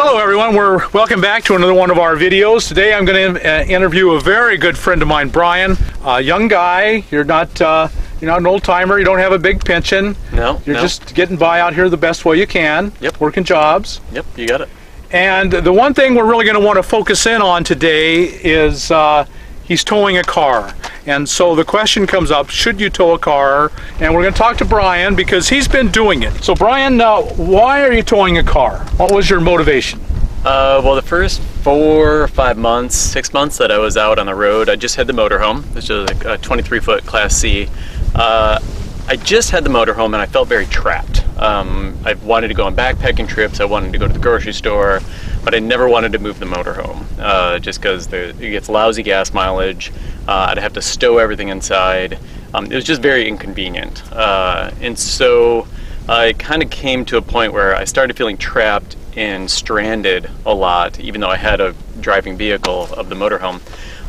Hello everyone, we're welcome back to another one of our videos. Today I'm going to uh, interview a very good friend of mine, Brian. A young guy, you're not uh, you're not an old timer, you don't have a big pension. No, You're no. just getting by out here the best way you can. Yep. Working jobs. Yep, you got it. And the one thing we're really going to want to focus in on today is uh, he's towing a car. And so the question comes up, should you tow a car? And we're going to talk to Brian because he's been doing it. So Brian, uh, why are you towing a car? What was your motivation? Uh, well, the first four five months, six months that I was out on the road, I just had the motorhome, which is a 23 foot Class C. Uh, I just had the motorhome and I felt very trapped. Um, I wanted to go on backpacking trips, I wanted to go to the grocery store, but I never wanted to move the motorhome uh, just because it gets lousy gas mileage. Uh, I'd have to stow everything inside. Um, it was just very inconvenient. Uh, and so I kind of came to a point where I started feeling trapped and stranded a lot, even though I had a driving vehicle of the motorhome.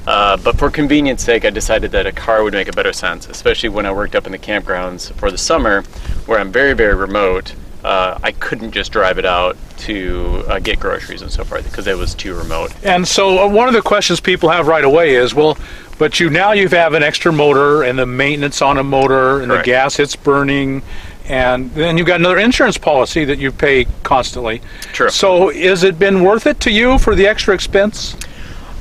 Uh, but for convenience sake, I decided that a car would make a better sense, especially when I worked up in the campgrounds for the summer, where I'm very, very remote. Uh, I couldn't just drive it out to uh, get groceries and so forth because it was too remote. And so uh, one of the questions people have right away is, well, but you now you have an extra motor and the maintenance on a motor and Correct. the gas it's burning and then you've got another insurance policy that you pay constantly. True. So has it been worth it to you for the extra expense?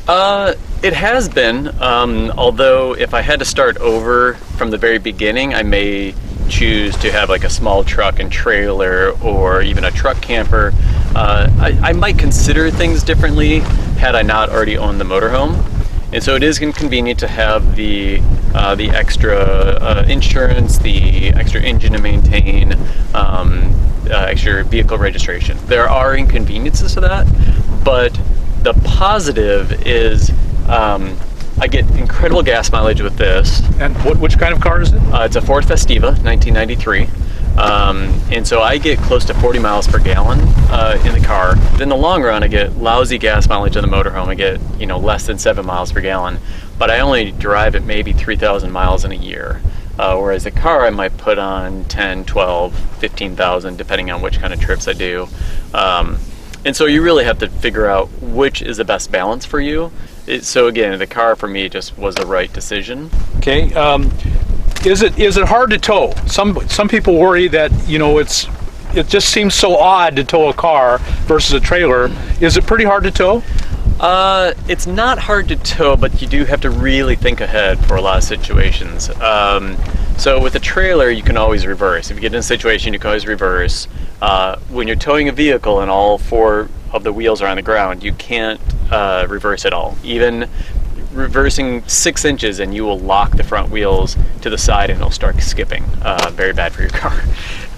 Uh, it has been. Um, although, if I had to start over from the very beginning, I may choose to have like a small truck and trailer, or even a truck camper. Uh, I, I might consider things differently had I not already owned the motorhome. And so it is inconvenient to have the uh, the extra uh, insurance, the extra engine to maintain, um, uh, extra vehicle registration. There are inconveniences to that, but the positive is um, I get incredible gas mileage with this. And what which kind of car is it? Uh, it's a Ford Festiva, 1993. Um, and so I get close to 40 miles per gallon uh, in the car. But In the long run, I get lousy gas mileage in the motorhome. I get you know less than seven miles per gallon, but I only drive at maybe 3,000 miles in a year. Uh, whereas a car, I might put on 10, 12, 15,000, depending on which kind of trips I do. Um, and so you really have to figure out which is the best balance for you. It, so again, the car for me just was the right decision. Okay. Um, is it is it hard to tow? Some some people worry that you know it's it just seems so odd to tow a car versus a trailer. Is it pretty hard to tow? Uh, it's not hard to tow, but you do have to really think ahead for a lot of situations. Um, so with a trailer, you can always reverse. If you get in a situation, you can always reverse. Uh, when you're towing a vehicle and all four of the wheels are on the ground, you can't uh, reverse at all. Even reversing six inches and you will lock the front wheels to the side and it'll start skipping. Uh, very bad for your car.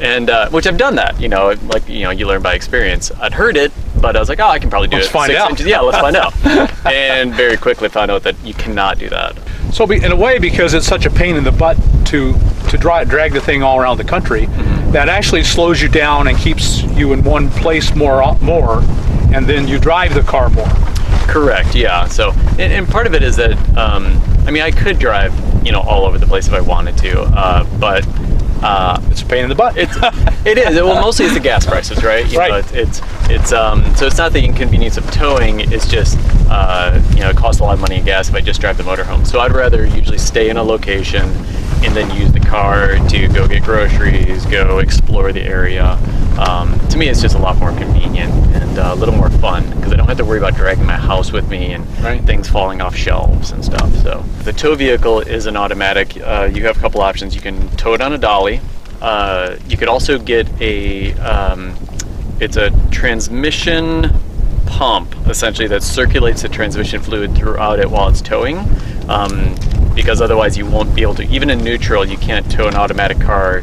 And uh, which I've done that, you know, like you know, you learn by experience. I'd heard it, but I was like, oh, I can probably do Let's it. find six out. Inches. Yeah, let's find out. and very quickly found out that you cannot do that. So in a way, because it's such a pain in the butt to to dra- drag the thing all around the country, that actually slows you down and keeps you in one place more more, and then you drive the car more. Correct. Yeah. So, and, and part of it is that um, I mean, I could drive, you know, all over the place if I wanted to, uh, but uh, It's a pain in the butt. It's it is well mostly it's the gas prices, right? You Right. Know, it's, it's it's um so it's not the inconvenience of towing. It's just uh, you know it costs a lot of money in gas if I just drive the motorhome. So I'd rather usually stay in a location and then use the car to go get groceries, go explore the area. Um, to me, it's just a lot more convenient and uh, a little more fun because I don't have to worry about dragging my house with me and Right. things falling off shelves and stuff. So the tow vehicle is an automatic. Uh, you have a couple options. You can tow it on a dolly. Uh, you could also get a. Um, it's a transmission pump essentially that circulates the transmission fluid throughout it while it's towing. Um, because otherwise you won't be able to. Even in neutral, you can't tow an automatic car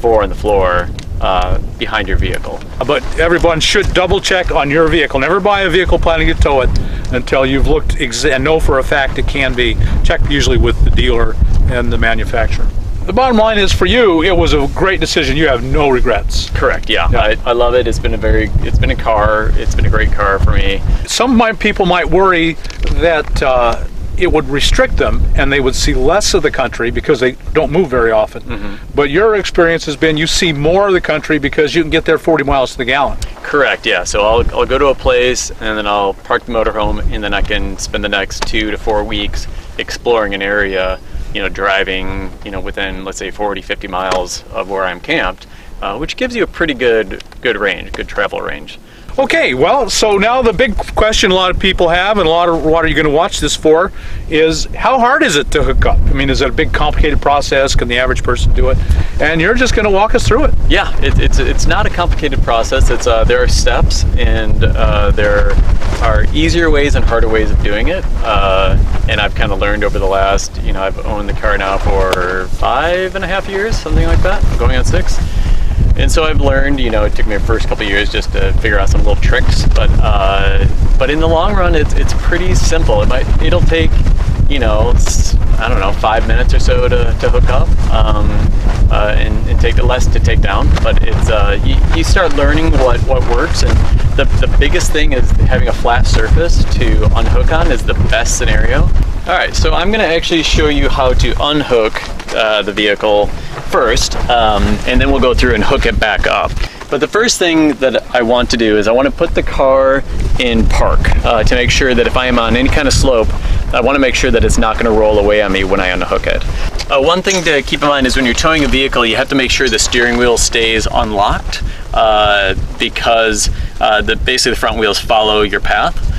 four on the floor uh, behind your vehicle. But everyone should double check on your vehicle. Never buy a vehicle planning to tow it until you've looked and know for a fact it can be checked usually with the dealer and the manufacturer. The bottom line is for you, it was a great decision. You have no regrets. Correct. Yeah, Yeah. I, I love it. It's been a very, it's been a car. It's been a great car for me. Some might, people might worry that uh, it would restrict them and they would see less of the country because they don't move very often. Mm-hmm. But your experience has been you see more of the country because you can get there 40 miles to the gallon. Correct, yeah. So I'll, I'll go to a place and then I'll park the motorhome and then I can spend the next two to four weeks exploring an area, you know, driving, you know, within, let's say, 40, 50 miles of where I'm camped, uh, which gives you a pretty good, good range, good travel range. Okay, well, so now the big question a lot of people have, and a lot of what are you going to watch this for, is how hard is it to hook up? I mean, is it a big, complicated process? Can the average person do it? And you're just going to walk us through it. Yeah, it, it's it's not a complicated process. It's uh, there are steps, and uh, there are easier ways and harder ways of doing it. Uh, and I've kind of learned over the last, you know, I've owned the car now for five and a half years, something like that, going on six. And so I've learned, you know, it took me the first couple years just to figure out some little tricks, but uh, but in the long run, it's it's pretty simple. It might it'll take, you know, I don't know, five minutes or so to, to hook up, um, uh, and, and, take less to take down. But it's uh, you, you, start learning what what works, and the the biggest thing is having a flat surface to unhook on is the best scenario. All right, so I'm gonna actually show you how to unhook uh, the vehicle first, um, and then we'll go through and hook it back up. But the first thing that I want to do is I want to put the car in park uh, to make sure that if I am on any kind of slope, I want to make sure that it's not going to roll away on me when I unhook it. Uh, one thing to keep in mind is when you're towing a vehicle, you have to make sure the steering wheel stays unlocked uh, because uh, the, basically the front wheels follow your path.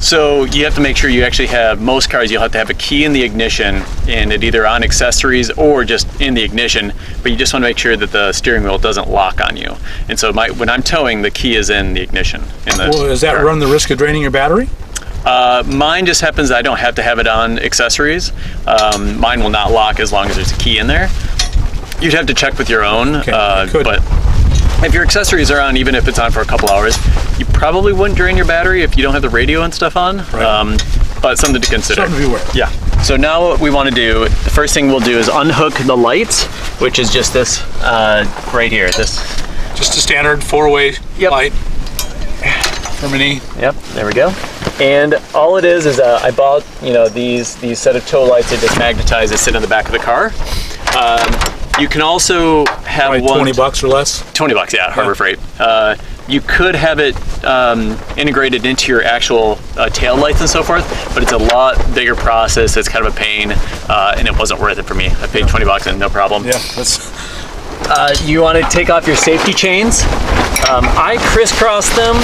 So you have to make sure you actually have, most cars you'll have to have a key in the ignition and it either on accessories or just in the ignition, but you just want to make sure that the steering wheel doesn't lock on you. And so my, when I'm towing, the key is in the ignition. In the well, does that car. run the risk of draining your battery? Uh, mine just happens I don't have to have it on accessories. Um, mine will not lock as long as there's a key in there. You'd have to check with your own, okay, uh, but if your accessories are on, even if it's on for a couple hours, you probably wouldn't drain your battery if you don't have the radio and stuff on. Right. Um, but something to consider. Something to be aware. Yeah. So now what we want to do, the first thing we'll do is unhook the lights, which is just this uh, right here. This. Just a standard four-way yep. light. Harmony. Yep. There we go. And all it is is uh, I bought you know these these set of tow lights that just magnetize that sit in the back of the car. Um, you can also have Probably one 20 bucks or less. 20 bucks, yeah, Harbor yeah. Freight. Uh, you could have it um, integrated into your actual uh, tail lights and so forth, but it's a lot bigger process. It's kind of a pain, uh, and it wasn't worth it for me. I paid 20 bucks and no problem. Yeah, that's. Uh, you want to take off your safety chains. Um, I crisscross them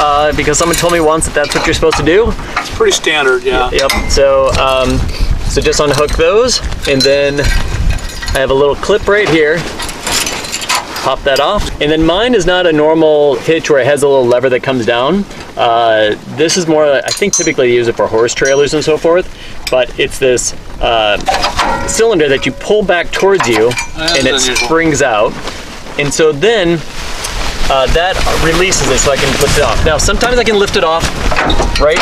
uh, because someone told me once that that's what you're supposed to do. It's pretty standard, yeah. Yep. So, um, so just unhook those, and then I have a little clip right here. Pop that off. And then mine is not a normal hitch where it has a little lever that comes down. Uh, this is more, I think typically they use it for horse trailers and so forth, but it's this uh, cylinder that you pull back towards you and it unusual. springs out. And so then uh, that releases it so I can lift it off. Now, sometimes I can lift it off right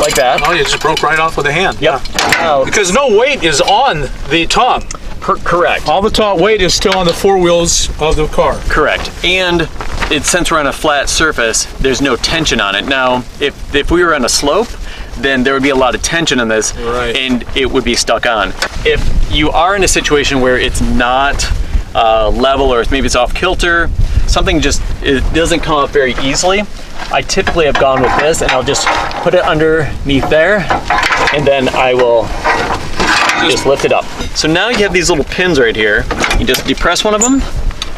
like that. Oh, you just broke right off with a hand. Yep. Yeah. Because no weight is on the tongue. Per correct. All the top weight is still on the four wheels of the car. Correct. And it, since we're on a flat surface, there's no tension on it. Now, if, if we were on a slope, then there would be a lot of tension in this right. and it would be stuck on. If you are in a situation where it's not uh, level or maybe it's off kilter, something just it doesn't come up very easily, I typically have gone with this and I'll just put it underneath there and then I will just lift it up. So now you have these little pins right here. You just depress one of them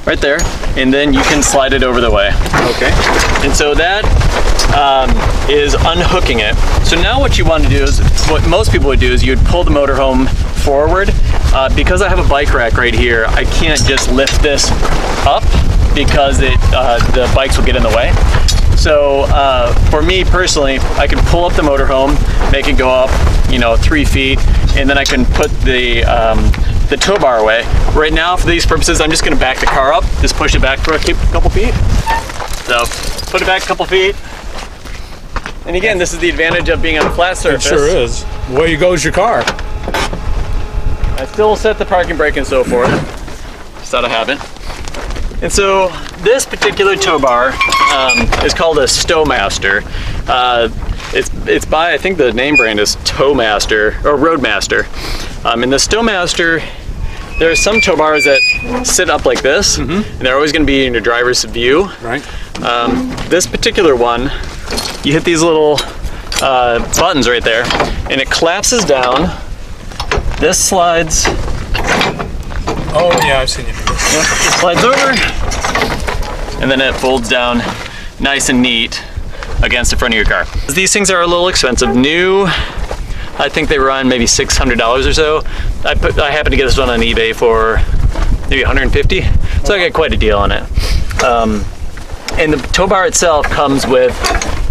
right there, and then you can slide it over the way. Okay. And so that um, is unhooking it. So now what you want to do is, what most people would do is you'd pull the motorhome forward. Uh, because I have a bike rack right here, I can't just lift this up because it uh, the bikes will get in the way. So uh, for me personally, I can pull up the motorhome, make it go up, you know, three feet, and then I can put the um, the tow bar away. Right now, for these purposes, I'm just gonna back the car up, just push it back for a couple feet. So put it back a couple feet. And again, this is the advantage of being on a flat surface. It sure is. Where you goes your car. I still set the parking brake and so forth, just out of habit. And so this particular tow bar um, is called a Stowmaster. Uh, It's it's by I think the name brand is Towmaster or Roadmaster. Um, and the Stowmaster, there are some tow bars that sit up like this, and they're always going to be in your driver's view. Right. Um, this particular one, you hit these little uh, buttons right there, and it collapses down. This slides Oh yeah, I've seen you do this. it slides over, and then it folds down nice and neat against the front of your car. These things are a little expensive. New, I think they run maybe $600 or so. I put, I happened to get this one on eBay for maybe 150, so I got quite a deal on it. Um, and the tow bar itself comes with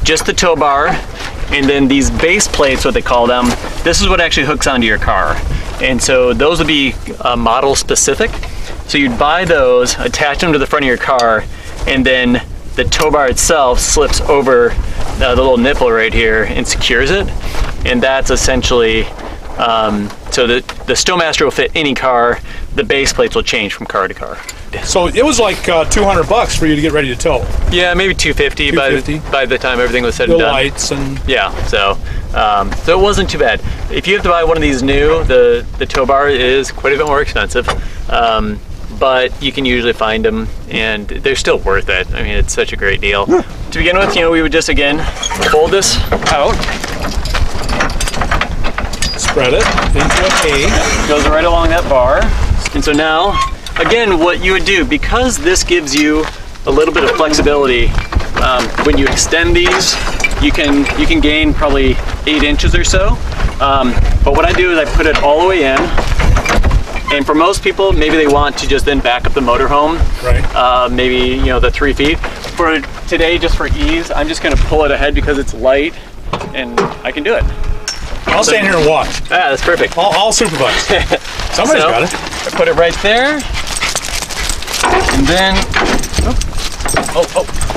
just the tow bar, and then these base plates, what they call them. This is what actually hooks onto your car, and so those would be uh, model specific. So you'd buy those, attach them to the front of your car, and then the tow bar itself slips over uh, the little nipple right here and secures it. And that's essentially, um, so the, the Stowmaster will fit any car. The base plates will change from car to car. So it was like uh, 200 bucks for you to get ready to tow. Yeah, maybe 250, by, 250. the, by the time everything was said The and done. lights and Yeah, so um, so it wasn't too bad. If you have to buy one of these new, the the tow bar is quite a bit more expensive, um, but you can usually find them, and they're still worth it. I mean, it's such a great deal. To begin with, you know, we would just again fold this out, spread it into a A. goes right along that bar, and so now, again, what you would do because this gives you a little bit of flexibility um, when you extend these you can you can gain probably eight inches or so um, but what I do is I put it all the way in and for most people maybe they want to just then back up the motorhome Right. uh, maybe you know the three feet for today just for ease I'm just gonna pull it ahead because it's light and I can do it I'll stand here and watch. ah that's perfect I'll, I'll supervise. Somebody's So, got it. I put it right there. And then, oh, oh.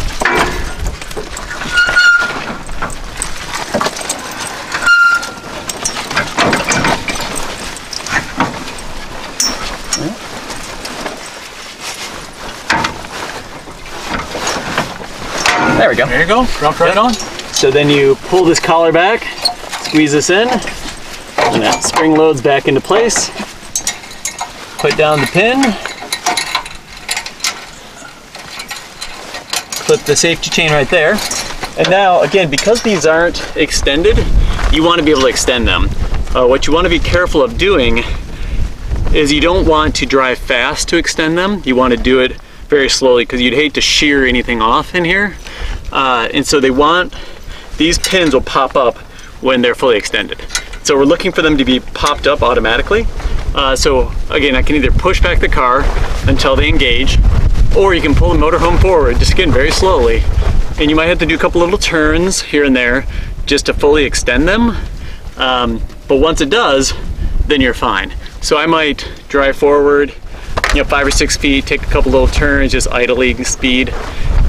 There we go. There you go. Right on. So then you pull this collar back, squeeze this in, and that spring loads back into place. Put down the pin. Clip the safety chain right there. And now, again, because these aren't extended, you want to be able to extend them. Uh, what you want to be careful of doing is you don't want to drive fast to extend them. You want to do it very slowly because you'd hate to shear anything off in here. Uh, and so they want, these pins will pop up when they're fully extended. So we're looking for them to be popped up automatically. Uh, so again, I can either push back the car until they engage, or you can pull the motorhome forward, just again, very slowly. And you might have to do a couple little turns here and there just to fully extend them. Um, but once it does, then you're fine. So I might drive forward, you know, five or six feet, take a couple little turns, just idling speed,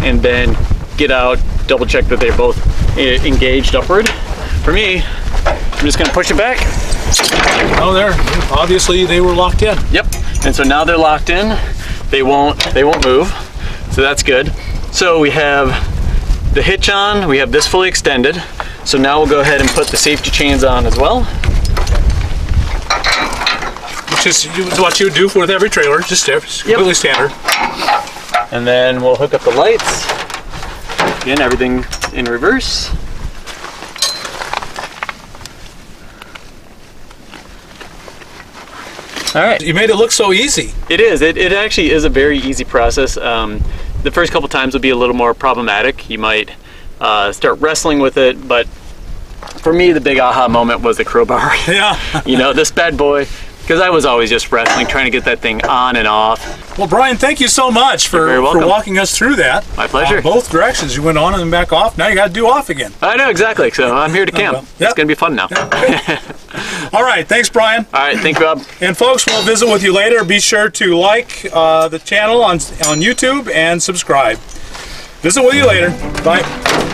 and then get out, double check that they're both eh, engaged upward. For me, I'm just gonna push it back. Oh, there. Obviously, they were locked in. Yep. And so now they're locked in. They won't they won't move. So that's good. So we have the hitch on, we have this fully extended. So now we'll go ahead and put the safety chains on as well. Which is what you would do with every trailer. Just completely standard. And then we'll hook up the lights. Again, everything in reverse. All right. You made it look so easy. It is. It, it actually is a very easy process. Um, the first couple times will be a little more problematic. You might uh, start wrestling with it, but for me, the big aha moment was the crowbar. Yeah. you know, this bad boy, because I was always just wrestling, trying to get that thing on and off. Well, Brian, thank you so much for, for walking us through that. My pleasure. Uh, both directions. You went on and then back off. Now you got to do off again. I know exactly. So I'm here to camp. well. Yep. It's gonna be fun now. All right. Thanks, Brian. All right. Thank you, Rob. And folks, we'll visit with you later. Be sure to like uh, the channel on, on YouTube and subscribe. Visit with you later. Bye.